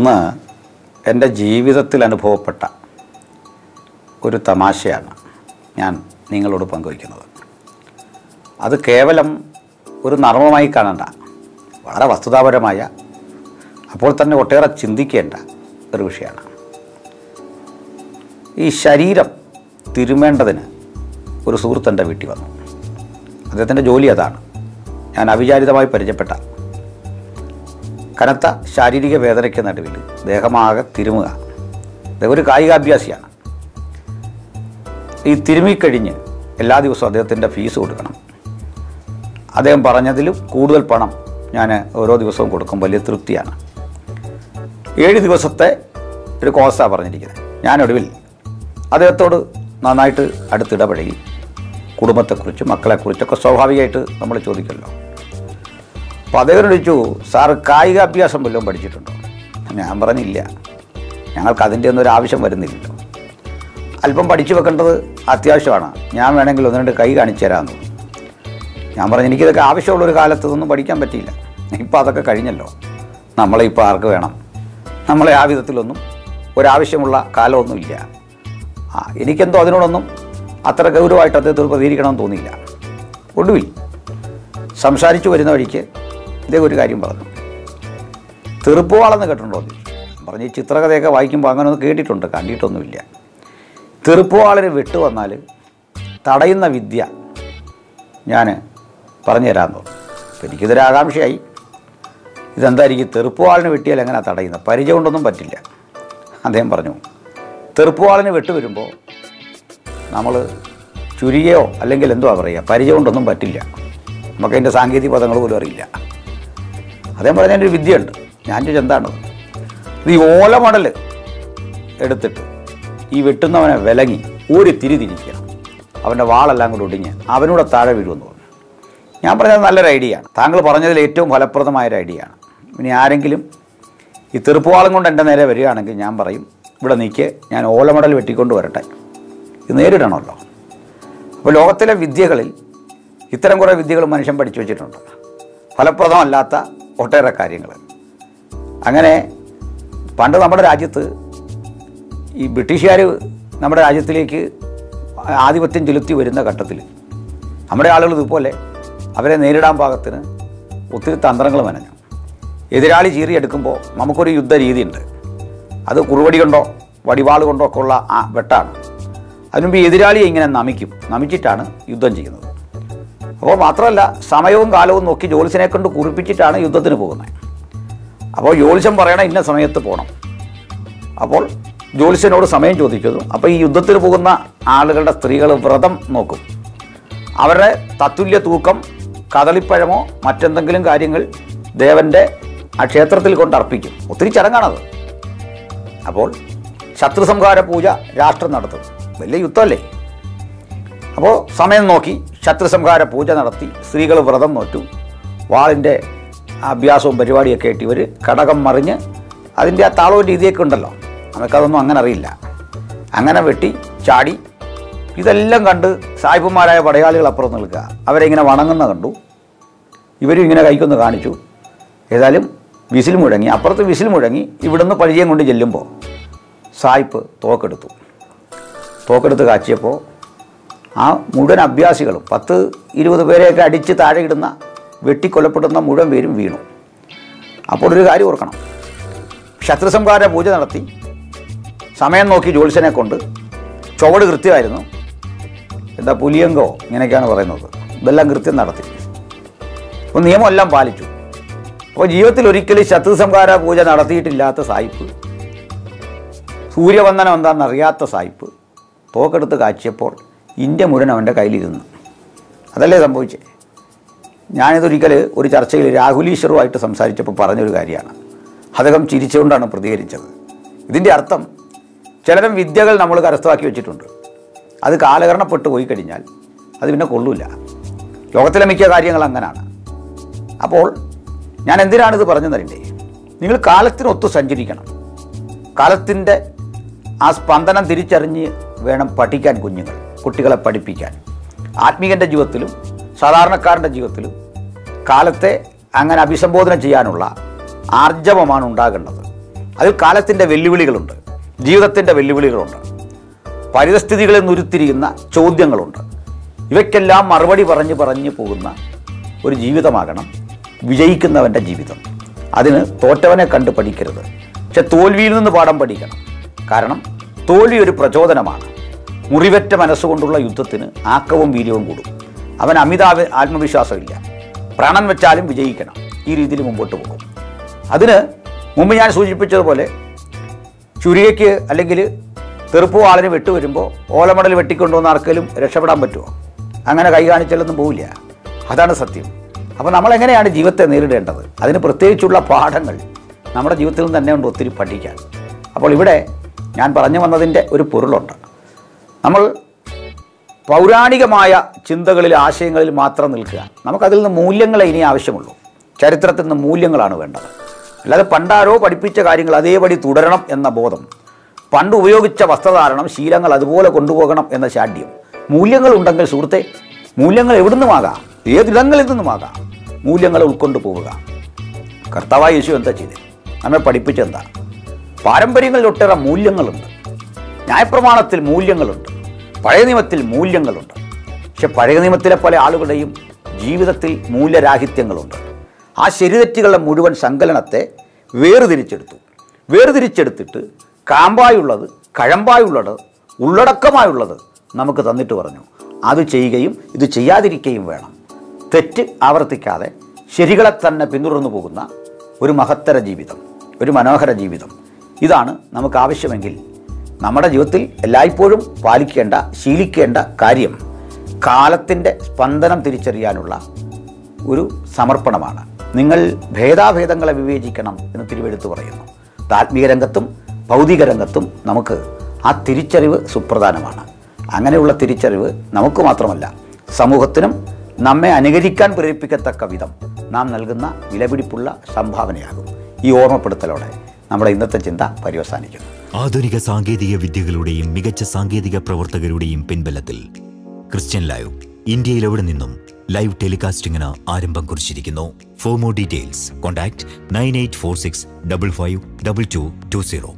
ഇന്ന് എന്റെ ജീവിതത്തിൽ അനുഭവപ്പെട്ട ഒരു തമാശയാണ് ഞാൻ നിങ്ങളോട് പങ്കുവയ്ക്കുന്നത്. അത് കേവലം ഒരു നർമ്മമായി കാണണ്ട വളരെ വസ്തുതാപരമായ അപ്പോൾ തന്നെ ഒട്ടേറെ ചിന്തിക്കേണ്ട ഒരു വിഷയമാണ്. ഈ ശരീരം തിരുമേണ്ടതിന് ഒരു സുഹൃത്തെന്റെ വീട്ടിൽ വന്നു. അദ്ദേഹത്തിന്റെ ജോലി അതാണ്. ഞാൻ അവിചാരിതമായി പരിചയപ്പെട്ട കനത്ത ശാരീരിക വേദനയ്ക്ക് നടുവിൽ ദേഹമാകെ തിരുമുക. ഒരു കായികാഭ്യാസിയാണ്. ഈ തിരുമിക്കഴിഞ്ഞ് എല്ലാ ദിവസവും അദ്ദേഹത്തിന്റെ ഫീസ് കൊടുക്കണം. അദ്ദേഹം പറഞ്ഞതിലും കൂടുതൽ പണം ഞാൻ ഓരോ ദിവസവും കൊടുക്കും. വലിയ തൃപ്തിയാണ്. ഏഴ് ദിവസത്തെ ഒരു കോഴ്സാണ് പറഞ്ഞിരിക്കുന്നത്. ഞാൻ ഒടുവിൽ അദ്ദേഹത്തോട് നന്നായിട്ട് അടുത്തിടപഴകി. കുടുംബത്തെക്കുറിച്ചും മക്കളെക്കുറിച്ചൊക്കെ സ്വാഭാവികമായിട്ട് നമ്മൾ ചോദിക്കുമല്ലോ. അപ്പോൾ അദ്ദേഹം ചോദിച്ചു സാർ കായികാഭ്യാസം വല്ലതും പഠിച്ചിട്ടുണ്ടോ? ഞാൻ പറഞ്ഞില്ല. ഞങ്ങൾക്ക് അതിന്റെ ഒന്നും ഒരു ആവശ്യം വരുന്നില്ലല്ലോ. അല്പം പഠിച്ചു വെക്കേണ്ടത് അത്യാവശ്യമാണ്. ഞാൻ വേണമെങ്കിൽ ഒന്ന് രണ്ട് കൈ കാണിച്ചു തരാമെന്ന്. ഞാൻ പറഞ്ഞു എനിക്കിതൊക്കെ ആവശ്യമുള്ളൊരു കാലത്ത് ഇതൊന്നും പഠിക്കാൻ പറ്റിയില്ല. ഇപ്പോൾ അതൊക്കെ കഴിഞ്ഞല്ലോ. നമ്മളെ ഇപ്പോൾ ആർക്ക് വേണം? നമ്മളെ ആ വിധത്തിലൊന്നും ഒരാവശ്യമുള്ള കാലമൊന്നുമില്ല. ആ എനിക്കെന്തോ അതിനോടൊന്നും അത്ര ഗൗരവമായിട്ട് അദ്ദേഹത്തോട് പ്രതികരിക്കണമെന്ന് തോന്നിയില്ല. ഒടുവിൽ സംസാരിച്ചു വരുന്ന വഴിക്ക് ഇദ്ദേഹം ഒരു കാര്യം പറഞ്ഞു. തെറുപ്പുവാളെന്ന് കേട്ടിട്ടുണ്ടോ പറഞ്ഞ് ചിത്രകഥയൊക്കെ വായിക്കുമ്പോൾ അങ്ങനെ ഒന്ന് കേട്ടിട്ടുണ്ട് കണ്ടിട്ടൊന്നുമില്ല. തെറുപ്പുവാളിന് വിട്ടു വന്നാൽ തടയുന്ന വിദ്യ ഞാൻ പറഞ്ഞു. തരാമെന്ന് തോന്നുന്നു അപ്പോൾ എനിക്കിതൊരു ആകാംക്ഷയായി. ഇതെന്തായിരിക്കും? തെറുപ്പുവാളിന് വെട്ടിയാൽ എങ്ങനെ തടയുന്നത്? പരിചയം കൊണ്ടൊന്നും പറ്റില്ല. അദ്ദേഹം പറഞ്ഞു തെറുപ്പുവാളിന് വെട്ട് വരുമ്പോൾ നമ്മൾ ചുരിയോ അല്ലെങ്കിൽ എന്തുവാ പറയുക? പരിചയം കൊണ്ടൊന്നും പറ്റില്ല. നമുക്കതിന്റെ സാങ്കേതിക പദങ്ങൾ പോലും അറിയില്ല. അദ്ദേഹം പറഞ്ഞ എന്റെ ഒരു വിദ്യയുണ്ട്. ഞാൻ ചോദിച്ചു എന്താണത് ഈ ഓലമടൽ എടുത്തിട്ട് ഈ വെട്ടുന്നവനെ വിലങ്ങി ഒരു തിരി തിരിക്കുക. അവന്റെ വാളെല്ലാം കൂടെ ഒടിഞ്ഞ് അവനൂടെ താഴെ വീഴുമെന്ന് പറഞ്ഞു. ഞാൻ പറഞ്ഞത് നല്ലൊരു ഐഡിയ ആണ്. താങ്കൾ പറഞ്ഞതിൽ ഏറ്റവും ഫലപ്രദമായൊരു ഐഡിയ ആണ്. ഇനി ആരെങ്കിലും ഈ തെറുപ്പുവാളം കൊണ്ട് എന്റെ നേരെ വരികയാണെങ്കിൽ ഞാൻ പറയും ഇവിടെ നീക്കി ഞാൻ ഓലമടൽ വെട്ടിക്കൊണ്ട് വരട്ടെ. ഇത് നേരിടണമല്ലോ. അപ്പോൾ ലോകത്തിലെ വിദ്യകളിൽ ഇത്തരം കുറേ വിദ്യകൾ മനുഷ്യൻ പഠിച്ചു വെച്ചിട്ടുണ്ട്. ഫലപ്രദമല്ലാത്ത ഒട്ടേറെ കാര്യങ്ങൾ അങ്ങനെ പണ്ട് നമ്മുടെ രാജ്യത്ത് ഈ ബ്രിട്ടീഷുകാർ നമ്മുടെ രാജ്യത്തിലേക്ക് ആധിപത്യം ചെലുത്തി വരുന്ന ഘട്ടത്തിൽ നമ്മുടെ ആളുകൾ ഇതുപോലെ അവരെ നേരിടാൻ പാകത്തിന് ഒത്തിരി തന്ത്രങ്ങൾ മനഞ്ഞു. എതിരാളി ചീറിയെടുക്കുമ്പോൾ നമുക്കൊരു യുദ്ധ രീതിയുണ്ട്. അത് കുറുവടി കൊണ്ടോ വടിവാൾ കൊണ്ടോ ഒക്കെ ഉള്ള ആ വെട്ടാണ്. അതിനുമുമ്പ് എതിരാളിയെ ഇങ്ങനെ നമിക്കും. നമിച്ചിട്ടാണ് യുദ്ധം ചെയ്യുന്നത്. അപ്പോൾ മാത്രമല്ല സമയവും കാലവും നോക്കി ജോലിസിനെ കൊണ്ട് കുറിപ്പിച്ചിട്ടാണ് യുദ്ധത്തിന് പോകുന്നത്. അപ്പോൾ ജോലിസം പറയണം ഇന്ന സമയത്ത് പോകണം അപ്പോൾ ജ്യോത്സ്യനോട് സമയം ചോദിക്കുന്നു. അപ്പോൾ ഈ യുദ്ധത്തിന് പോകുന്ന ആളുകളുടെ സ്ത്രീകൾ വ്രതം നോക്കും. അവരുടെ തത്തുല്യ തൂക്കം കദളിപ്പഴമോ മറ്റെന്തെങ്കിലും കാര്യങ്ങൾ ദേവന്റെ ആ ക്ഷേത്രത്തിൽ കൊണ്ട് അർപ്പിക്കും. ഒത്തിരി ചടങ്ങാണത്. അപ്പോൾ ശത്രു സംഹാര പൂജ രാഷ്ട്രം നടത്തും. വലിയ യുദ്ധമല്ലേ? അപ്പോൾ സമയം നോക്കി ശത്രു സംഹാര പൂജ നടത്തി സ്ത്രീകൾ വ്രതം നോറ്റു. വാളിന്റെ അഭ്യാസവും പരിപാടിയൊക്കെ ആയിട്ട് ഇവർ കടകം മറിഞ്ഞ് അതിന്റെ ആ താളവും രീതിയൊക്കെ ഉണ്ടല്ലോ. നമുക്കതൊന്നും അങ്ങനെ അറിയില്ല. അങ്ങനെ വെട്ടി ചാടി. ഇതെല്ലാം കണ്ട് സായിപ്പന്മാരായ പടയാളികൾ അപ്പുറം നിൽക്കുക. അവരെ ഇങ്ങനെ വണങ്ങുന്ന കണ്ടു. ഇവരും ഇങ്ങനെ കൈക്കൊന്ന് കാണിച്ചു. ഏതായാലും വിസിൽ മുഴങ്ങി. അപ്പുറത്ത് വിസിൽ മുഴങ്ങി ഇവിടുന്ന് പരിചയം കൊണ്ട് ചെല്ലുമ്പോൾ സായിപ്പ് തോക്കെടുത്തു. തോക്കെടുത്ത് കാച്ചിയപ്പോൾ ആ മുഴുവൻ അഭ്യാസികളും പത്ത് ഇരുപത് പേരെയൊക്കെ അടിച്ച് താഴെ ഇടുന്ന വെട്ടിക്കൊലപ്പെടുന്ന മുഴുവൻ പേരും വീണു. അപ്പോൾ ഒരു കാര്യം ഓർക്കണം. ശത്രുസംഹാര പൂജ നടത്തി. സമയം നോക്കി ജ്യോത്സ്യനെ കൊണ്ട്. ചുവട് കൃത്യമായിരുന്നു. എന്താ പുലിയങ്കോ? ഇങ്ങനെയൊക്കെയാണ് പറയുന്നത്. ഇതെല്ലാം കൃത്യം നടത്തി. അപ്പോൾ നിയമമെല്ലാം പാലിച്ചു. അപ്പോൾ ജീവിതത്തിൽ ഒരിക്കലും ശത്രുസംഹാര പൂജ നടത്തിയിട്ടില്ലാത്ത സായിപ്പ് സൂര്യവന്ദനം എന്താണെന്ന് അറിയാത്ത സായിപ്പ് തോക്കെടുത്ത് കാച്ചിയപ്പോൾ ഇന്ത്യ മുഴുവൻ അവന്റെ കയ്യിലിരുന്നു. അതല്ലേ സംഭവിച്ചേ? ഞാനിതൊരിക്കൽ ഒരു ചർച്ചയിൽ രാഹുലീശ്വറുമായിട്ട് സംസാരിച്ചപ്പോൾ പറഞ്ഞൊരു കാര്യമാണ്. അദ്ദേഹം ചിരിച്ചുകൊണ്ടാണ് പ്രതികരിച്ചത്. ഇതിന്റെ അർത്ഥം ചിലരം വിദ്യകൾ നമ്മൾ കരസ്ഥമാക്കി വെച്ചിട്ടുണ്ട്. അത് കാലഹരണപ്പെട്ടു പോയി കഴിഞ്ഞാൽ അത് പിന്നെ കൊള്ളൂല. ലോകത്തിലെ മിക്ക കാര്യങ്ങൾ അങ്ങനെയാണ് അപ്പോൾ ഞാൻ എന്തിനാണിത് പറഞ്ഞു തരണ്ടേ നിങ്ങൾ കാലത്തിനൊത്ത് സഞ്ചരിക്കണം. കാലത്തിന്റെ ആ സ്പന്ദനം തിരിച്ചറിഞ്ഞ് വേണം പഠിക്കാൻ കുഞ്ഞുങ്ങൾ. കുട്ടികളെ പഠിപ്പിക്കാൻ. ആത്മീകന്റെ ജീവിതത്തിലും സാധാരണക്കാരന്റെ ജീവിതത്തിലും കാലത്തെ അങ്ങനെ അഭിസംബോധന ചെയ്യാനുള്ള ആർജവമാണ് ഉണ്ടാകേണ്ടത്. അതിൽ കാലത്തിന്റെ വെല്ലുവിളികളുണ്ട് ജീവിതത്തിന്റെ വെല്ലുവിളികളുണ്ട് പരിതസ്ഥിതികളിൽ നിന്നുരുത്തിരിക്കുന്ന ചോദ്യങ്ങളുണ്ട്. ഇവയ്ക്കെല്ലാം മറുപടി പറഞ്ഞ് പറഞ്ഞു പോകുന്ന ഒരു ജീവിതമാകണം വിജയിക്കുന്നവന്റെ ജീവിതം. അതിന് തോറ്റവനെ കണ്ട് പഠിക്കരുത്. പക്ഷെ തോൽവിയിൽ നിന്ന് പാഠം പഠിക്കണം. കാരണം തോൽവി ഒരു പ്രചോദനമാണ്. മുറിവറ്റ മനസ്സുകൊണ്ടുള്ള യുദ്ധത്തിന് ആക്കവും വീര്യവും കൂടും. അവൻ അമിത ആത്മവിശ്വാസമില്ല. പ്രാണൻ വെച്ചാലും വിജയിക്കണം. ഈ രീതിയിൽ മുമ്പോട്ട് പോകും. അതിന് മുമ്പ് ഞാൻ സൂചിപ്പിച്ചതുപോലെ ചുരികയ്ക്ക് അല്ലെങ്കിൽ തെറുപ്പ് ആളിന് വെട്ടുവരുമ്പോൾ ഓലമടൽ വെട്ടിക്കൊണ്ടുവന്ന ആർക്കെങ്കിലും രക്ഷപ്പെടാൻ പറ്റുമോ? അങ്ങനെ കൈ കാണിച്ചാലൊന്നും പോവില്ല. അതാണ് സത്യം. അപ്പോൾ നമ്മളെങ്ങനെയാണ് ജീവിതത്തെ നേരിടേണ്ടത്? അതിന് പ്രത്യേകിച്ചുള്ള പാഠങ്ങൾ നമ്മുടെ ജീവിതത്തിൽ നിന്ന് തന്നെ ഉണ്ട് ഒത്തിരി പഠിക്കാൻ അപ്പോൾ ഇവിടെ ഞാൻ പറഞ്ഞു വന്നതിന്റെ ഒരു പൊരുളുണ്ട്. നമ്മൾ പൗരാണികമായ ചിന്തകളിൽ ആശയങ്ങളിൽ മാത്രം നിൽക്കുക. നമുക്കതിൽ നിന്ന് മൂല്യങ്ങളെ ഇനി ആവശ്യമുള്ളൂ. ചരിത്രത്തിൽ നിന്ന് മൂല്യങ്ങളാണ് വേണ്ടത്. അല്ലാതെ പണ്ടാരോ പഠിപ്പിച്ച കാര്യങ്ങൾ അതേപടി തുടരണം എന്ന ബോധം പണ്ട് ഉപയോഗിച്ച വസ്ത്രധാരണം ശീലങ്ങൾ അതുപോലെ കൊണ്ടുപോകണം എന്ന ശാഠ്യം മൂല്യങ്ങളുണ്ടെങ്കിൽ സുഹൃത്തെ മൂല്യങ്ങൾ എവിടുന്നുമാകാം ഏതിടങ്ങളിൽ നിന്നുമാകാം മൂല്യങ്ങൾ ഉൾക്കൊണ്ടു പോവുക. കർത്താവായ യേശു എന്താ ചെയ്തത് നമ്മെ പഠിപ്പിച്ചെന്താ പാരമ്പര്യങ്ങളിൽ ഒട്ടേറെ മൂല്യങ്ങളുണ്ട്. ന്യായപ്രമാണത്തിൽ മൂല്യങ്ങളുണ്ട്. പഴയ നിയമത്തിൽ മൂല്യങ്ങളുണ്ട്. പക്ഷെ പഴയ നിയമത്തിലെ പല ആളുകളുടെയും ജീവിതത്തിൽ മൂല്യരാഹിത്യങ്ങളുണ്ട്. ആ ശരിതെറ്റുകളുടെ മുഴുവൻ സങ്കലനത്തെ വേർതിരിച്ചെടുത്തു. വേർതിരിച്ചെടുത്തിട്ട് കാമ്പായുള്ളത് കഴമ്പായുള്ളത് ഉള്ളടക്കമായുള്ളത് നമുക്ക് തന്നിട്ട് പറഞ്ഞു. അത് ചെയ്യുകയും ഇത് ചെയ്യാതിരിക്കുകയും വേണം. തെറ്റ് ആവർത്തിക്കാതെ ശരികളെ തന്നെ പിന്തുടർന്നു പോകുന്ന ഒരു മഹത്തര ജീവിതം ഒരു മനോഹര ജീവിതം. ഇതാണ് നമുക്ക് ആവശ്യമെങ്കിൽ നമ്മുടെ ജീവിതത്തിൽ എല്ലായ്പ്പോഴും പാലിക്കേണ്ട ശീലിക്കേണ്ട കാര്യം കാലത്തിന്റെ സ്പന്ദനം തിരിച്ചറിയാനുള്ള ഒരു സമർപ്പണമാണ്. നിങ്ങൾ ഭേദാഭേദങ്ങളെ വിവേചിക്കണം എന്ന് തിരുവെടുത്ത് പറയുന്നു. ആത്മീയ രംഗത്തും ഭൗതിക രംഗത്തും നമുക്ക് ആ തിരിച്ചറിവ് സുപ്രധാനമാണ്. അങ്ങനെയുള്ള തിരിച്ചറിവ് നമുക്ക് മാത്രമല്ല സമൂഹത്തിനും നമ്മെ അനുകരിക്കാൻ പ്രേരിപ്പിക്കത്തക്ക വിധം നാം നൽകുന്ന വിലപിടിപ്പുള്ള സംഭാവനയാകും. ഈ ഓർമ്മപ്പെടുത്തലോടെ നമ്മുടെ ഇന്നത്തെ ചിന്ത പര്യവസാനിക്കുന്നു. ആധുനിക സാങ്കേതിക വിദ്യകളുടെയും മികച്ച സാങ്കേതിക പ്രവർത്തകരുടെയും പിൻബലത്തിൽ ക്രിസ്ത്യൻ ലൈവ് ഇന്ത്യയിൽ എവിടെ നിന്നും ലൈവ് ടെലികാസ്റ്റിംഗിന് ആരംഭം കുറിച്ചിരിക്കുന്നു. For more details contact nine eight four six double five double two two zero